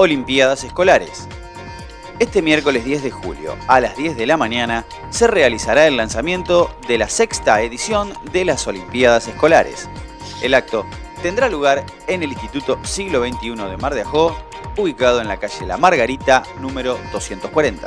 Olimpiadas Escolares. Este miércoles 10 de julio, a las 10 de la mañana, se realizará el lanzamiento de la sexta edición de las Olimpiadas Escolares. El acto tendrá lugar en el Instituto Siglo XXI de Mar de Ajó, ubicado en la calle La Margarita, número 240.